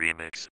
Remix.